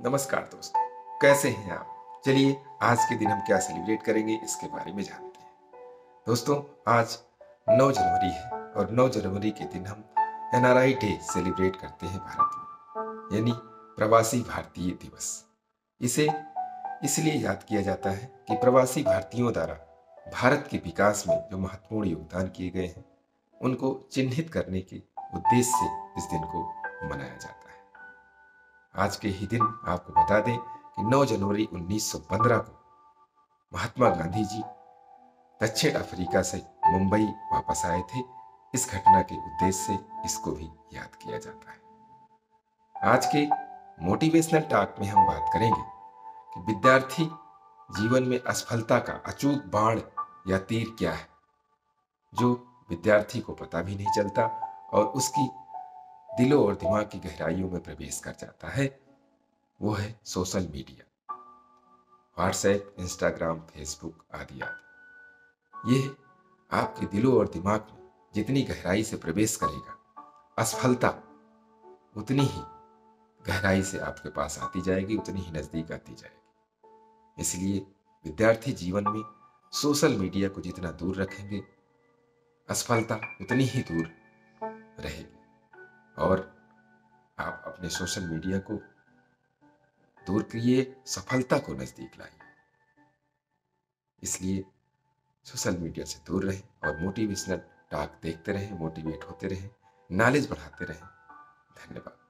नमस्कार दोस्तों। कैसे हैं आप? चलिए, आज के दिन हम क्या सेलिब्रेट करेंगे, इसके बारे में जानते हैं। दोस्तों, आज 9 जनवरी है और 9 जनवरी के दिन हम एनआरआई डे सेलिब्रेट करते हैं भारत में, यानी प्रवासी भारतीय दिवस। इसे इसलिए याद किया जाता है कि प्रवासी भारतीयों द्वारा भारत के विकास में जो महत्वपूर्ण योगदान किए गए हैं, उनको चिन्हित करने के उद्देश्य से इस दिन को मनाया जाता है। आज के ही दिन आपको बता दें कि 9 जनवरी 1915 को महात्मा गांधी जी दक्षिण अफ्रीका से मुंबई वापस आए थे। इस घटना के उद्देश्य से इसको भी याद किया जाता है। आज के मोटिवेशनल टॉक में हम बात करेंगे कि विद्यार्थी जीवन में असफलता का अचूक बाण या तीर क्या है, जो विद्यार्थी को पता भी नहीं चलता और उसकी दिलों और दिमाग की गहराइयों में प्रवेश कर जाता है। वो है social media. WhatsApp, Instagram, Facebook आदि आदि। ये आपके दिलों और दिमाग में जितनी गहराई से प्रवेश करेगा, असफलता उतनी ही गहराई से आपके पास आती जाएगी, उतनी ही नज़दीक आती जाएगी। इसलिए विद्यार्थी जीवन में सोशल मीडिया को जितना दूर रखेंगे, असफलता उतनी ही दूर रहेगी। और आप अपने सोशल मीडिया को दूर करिए, सफलता को नज़दीक लाइए। इसलिए सोशल मीडिया से दूर रहें और मोटिवेशनल टॉक देखते रहें, मोटिवेट होते रहें नॉलेज बढ़ाते रहें। धन्यवाद।